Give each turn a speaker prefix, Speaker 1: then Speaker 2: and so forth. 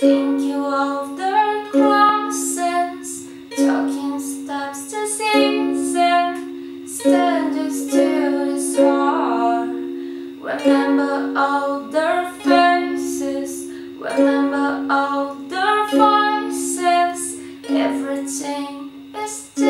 Speaker 1: Thinking of the crosses, talking steps to season, standing still is hard. Remember all the faces, remember all the voices. Everything is still.